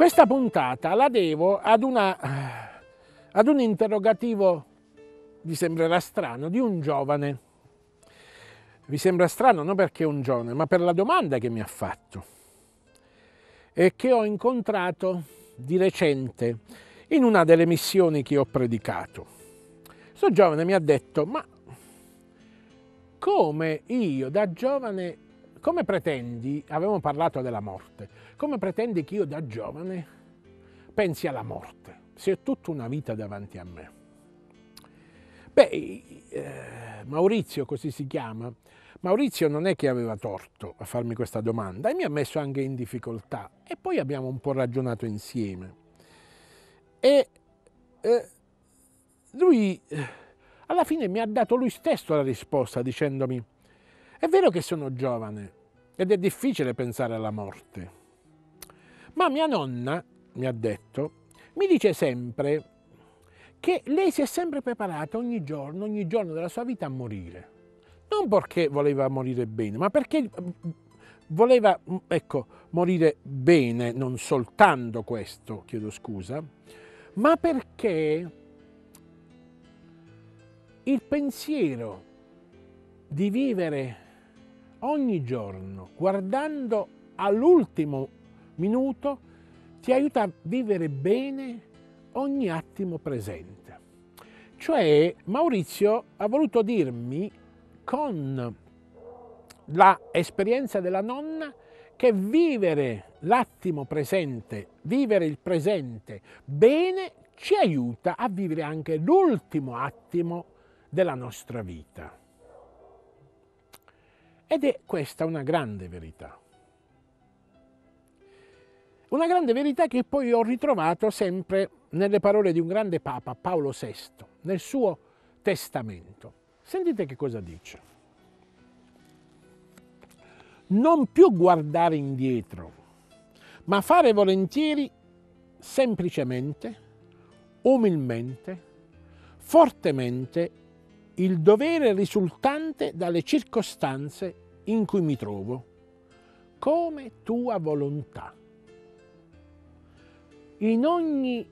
Questa puntata la devo ad, una, ad un interrogativo, vi sembrerà strano, di un giovane. Vi sembra strano non perché è un giovane, ma per la domanda che mi ha fatto e che ho incontrato di recente in una delle missioni che ho predicato. Questo giovane mi ha detto, ma come io da giovane come pretendi, avevamo parlato della morte, come pretendi che io da giovane pensi alla morte, se ho tutta una vita davanti a me? Beh, eh, Maurizio così si chiama, Maurizio non è che aveva torto a farmi questa domanda e mi ha messo anche in difficoltà e poi abbiamo un po' ragionato insieme. E eh, lui eh, alla fine mi ha dato lui stesso la risposta dicendomi è vero che sono giovane ed è difficile pensare alla morte, ma mia nonna, mi ha detto, mi dice sempre che lei si è sempre preparata ogni giorno, ogni giorno della sua vita a morire. Non perché voleva morire bene, ma perché voleva, ecco, morire bene, non soltanto questo, chiedo scusa, ma perché il pensiero di vivere ogni giorno, guardando all'ultimo minuto, ti aiuta a vivere bene ogni attimo presente. Cioè Maurizio ha voluto dirmi con l'esperienza della nonna che vivere l'attimo presente, vivere il presente bene, ci aiuta a vivere anche l'ultimo attimo della nostra vita. Ed è questa una grande verità. Una grande verità che poi ho ritrovato sempre nelle parole di un grande Papa, Paolo VI, nel suo testamento. Sentite che cosa dice. Non più guardare indietro, ma fare volentieri, semplicemente, umilmente, fortemente il dovere risultante dalle circostanze in cui mi trovo, come tua volontà. In ogni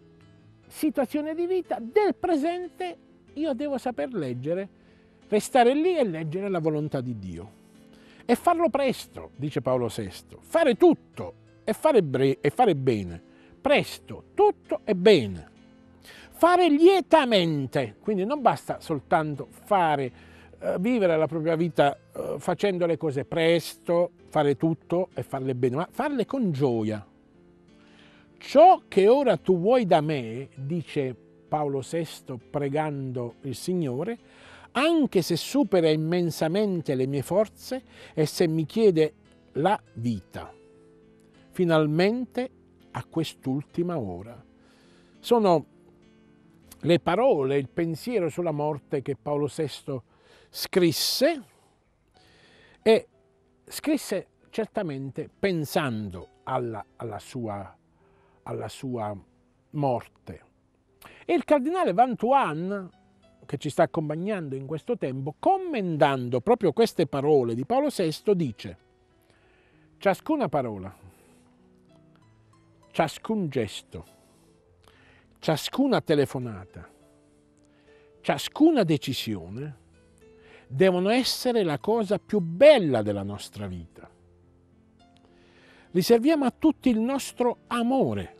situazione di vita del presente io devo saper leggere, restare lì e leggere la volontà di Dio. E farlo presto, dice Paolo VI, fare tutto e fare, bre- e fare bene, presto, tutto e bene fare lietamente, quindi non basta soltanto fare, vivere la propria vita eh, facendo le cose presto, fare tutto e farle bene, ma farle con gioia. Ciò che ora tu vuoi da me, dice Paolo VI pregando il Signore, anche se supera immensamente le mie forze e se mi chiede la vita, finalmente a quest'ultima ora. Sono le parole, il pensiero sulla morte che Paolo VI scrisse e scrisse certamente pensando alla, alla, sua, alla sua, morte. E il cardinale Van Tuan, che ci sta accompagnando in questo tempo, commentando proprio queste parole di Paolo VI, dice ciascuna parola, ciascun gesto, ciascuna telefonata, ciascuna decisione devono essere la cosa più bella della nostra vita. Riserviamo a tutti il nostro amore,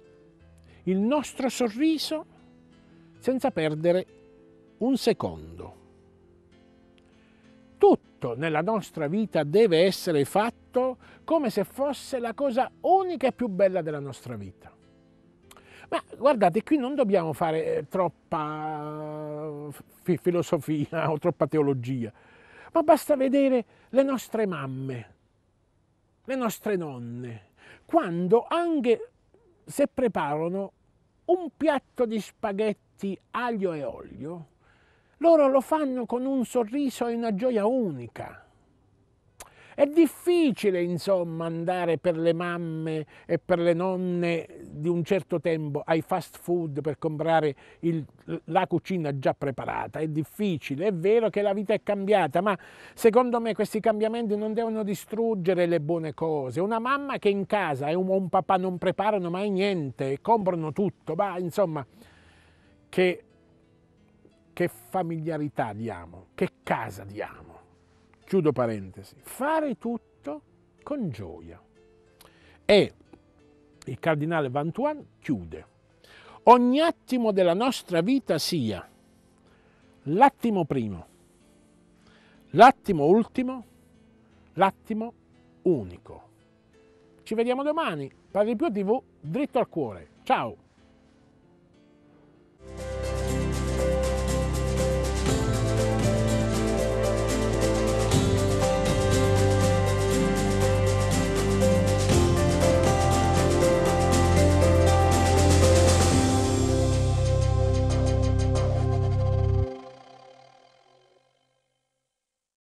il nostro sorriso, senza perdere un secondo. Tutto nella nostra vita deve essere fatto come se fosse la cosa unica e più bella della nostra vita. Ma guardate, qui non dobbiamo fare eh, troppa filosofia o troppa teologia, ma basta vedere le nostre mamme, le nostre nonne, quando anche se preparano un piatto di spaghetti aglio e olio, loro lo fanno con un sorriso e una gioia unica. È difficile, insomma, andare per le mamme e per le nonne di un certo tempo ai fast food per comprare il, la cucina già preparata. È difficile, è vero che la vita è cambiata, ma secondo me questi cambiamenti non devono distruggere le buone cose. Una mamma che in casa e un, un papà non preparano mai niente, comprano tutto, ma insomma, che, che familiarità diamo, che casa diamo chiudo parentesi, fare tutto con gioia. E il cardinale Vantuan chiude, ogni attimo della nostra vita sia l'attimo primo, l'attimo ultimo, l'attimo unico. Ci vediamo domani, Padre Pio TV, dritto al cuore. Ciao!